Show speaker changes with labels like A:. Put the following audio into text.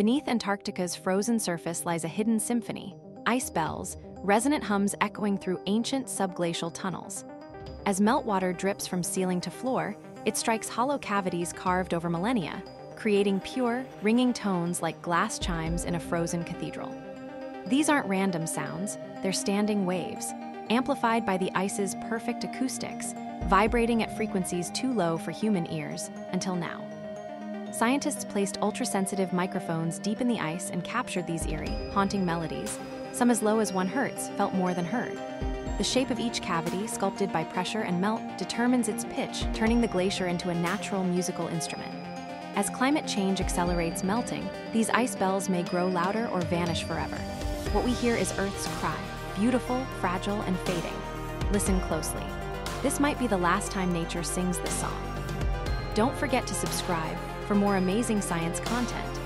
A: Beneath Antarctica's frozen surface lies a hidden symphony, ice bells, resonant hums echoing through ancient subglacial tunnels. As meltwater drips from ceiling to floor, it strikes hollow cavities carved over millennia, creating pure, ringing tones like glass chimes in a frozen cathedral. These aren't random sounds, they're standing waves, amplified by the ice's perfect acoustics, vibrating at frequencies too low for human ears until now. Scientists placed ultra-sensitive microphones deep in the ice and captured these eerie, haunting melodies. Some as low as one hertz felt more than heard. The shape of each cavity, sculpted by pressure and melt, determines its pitch, turning the glacier into a natural musical instrument. As climate change accelerates melting, these ice bells may grow louder or vanish forever. What we hear is Earth's cry, beautiful, fragile, and fading. Listen closely. This might be the last time nature sings this song. Don't forget to subscribe for more amazing science content.